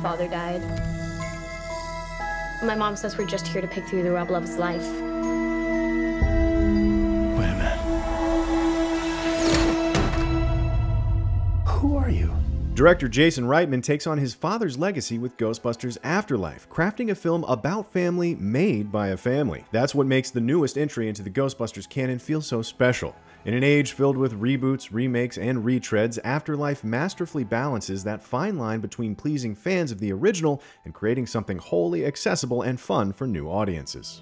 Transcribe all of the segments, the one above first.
father died. My mom says we're just here to pick through the rubble of his life. Wait a minute. Who are you? Director Jason Reitman takes on his father's legacy with Ghostbusters Afterlife, crafting a film about family made by a family. That's what makes the newest entry into the Ghostbusters canon feel so special. In an age filled with reboots, remakes, and retreads, Afterlife masterfully balances that fine line between pleasing fans of the original and creating something wholly accessible and fun for new audiences.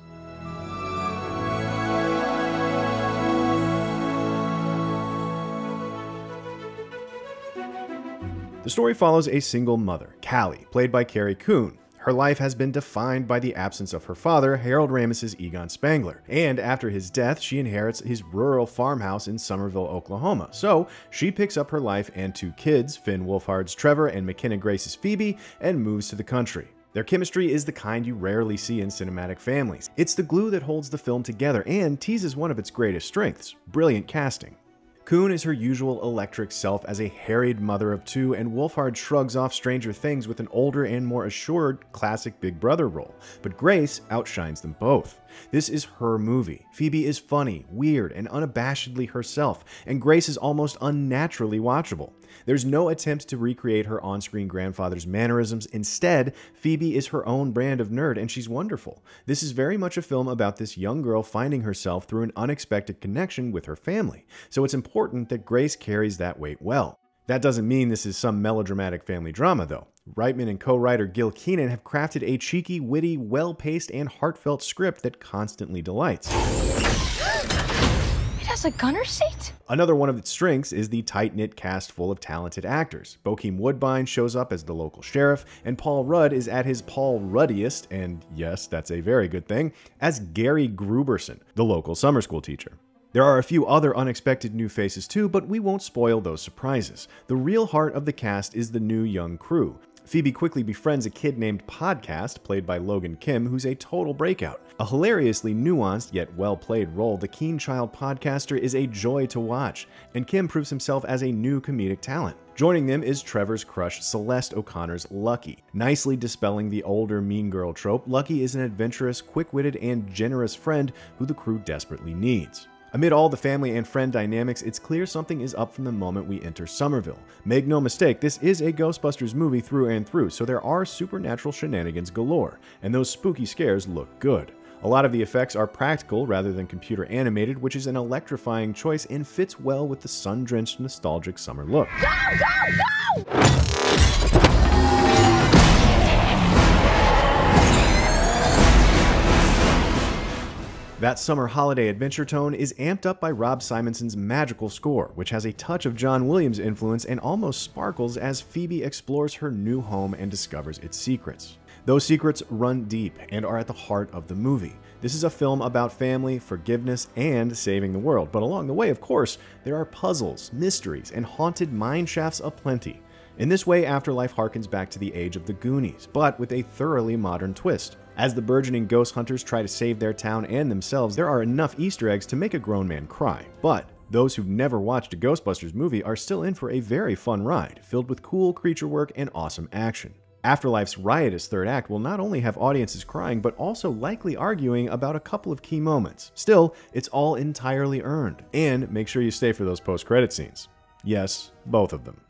The story follows a single mother, Callie, played by Carrie Coon. Her life has been defined by the absence of her father, Harold Ramis' Egon Spengler, and after his death, she inherits his rural farmhouse in Summerville, Oklahoma. So she picks up her life and two kids, Finn Wolfhard's Trevor and McKenna Grace's Phoebe, and moves to the country. Their chemistry is the kind you rarely see in cinematic families. It's the glue that holds the film together and teases one of its greatest strengths brilliant casting. Coon is her usual electric self as a harried mother of two, and Wolfhard shrugs off Stranger Things with an older and more assured classic Big Brother role. But Grace outshines them both. This is her movie. Phoebe is funny, weird, and unabashedly herself, and Grace is almost unnaturally watchable. There's no attempt to recreate her on screen grandfather's mannerisms. Instead, Phoebe is her own brand of nerd, and she's wonderful. This is very much a film about this young girl finding herself through an unexpected connection with her family. So it's important that Grace carries that weight well. That doesn't mean this is some melodramatic family drama, though. Reitman and co writer Gil Kenan have crafted a cheeky, witty, well paced, and heartfelt script that constantly delights. It has a gunner seat? Another one of its strengths is the tight knit cast full of talented actors. Bokeem Woodbine shows up as the local sheriff, and Paul Rudd is at his Paul Ruddiest, and yes, that's a very good thing, as Gary Grooberson, the local summer school teacher. There are a few other unexpected new faces too, but we won't spoil those surprises. The real heart of the cast is the new young crew. Phoebe quickly befriends a kid named Podcast, played by Logan Kim, who's a total breakout. A hilariously nuanced yet well played role, the keen child podcaster is a joy to watch, and Kim proves himself as a new comedic talent. Joining them is Trevor's crush, Celeste O'Connor's Lucky. Nicely dispelling the older mean girl trope, Lucky is an adventurous, quick witted, and generous friend who the crew desperately needs. Amid all the family and friend dynamics, it's clear something is up from the moment we enter Summerville. Make no mistake, this is a Ghostbusters movie through and through, so there are supernatural shenanigans galore, and those spooky scares look good. A lot of the effects are practical rather than computer animated, which is an electrifying choice and fits well with the sun drenched, nostalgic summer look. That summer holiday adventure tone is amped up by Rob Simonsen's magical score, which has a touch of John Williams' influence and almost sparkles as Phoebe explores her new home and discovers its secrets. Those secrets run deep and are at the heart of the movie. This is a film about family, forgiveness, and saving the world, but along the way, of course, there are puzzles, mysteries, and haunted mine shafts aplenty. In this way, Afterlife harkens back to the age of the Goonies, but with a thoroughly modern twist. As the burgeoning ghost hunters try to save their town and themselves, there are enough Easter eggs to make a grown man cry. But those who've never watched a Ghostbusters movie are still in for a very fun ride, filled with cool creature work and awesome action. Afterlife's riotous third act will not only have audiences crying, but also likely arguing about a couple of key moments. Still, it's all entirely earned. And make sure you stay for those post credit scenes. Yes, both of them.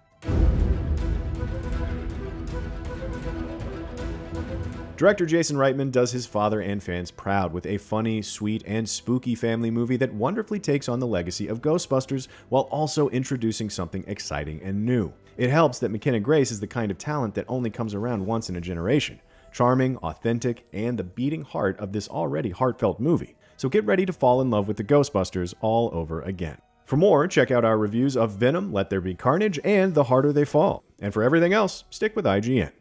Director Jason Reitman does his father and fans proud with a funny, sweet, and spooky family movie that wonderfully takes on the legacy of Ghostbusters while also introducing something exciting and new. It helps that McKenna Grace is the kind of talent that only comes around once in a generation. Charming, authentic, and the beating heart of this already heartfelt movie. So get ready to fall in love with the Ghostbusters all over again. For more, check out our reviews of Venom, Let There Be Carnage, and The Harder They Fall. And for everything else, stick with IGN.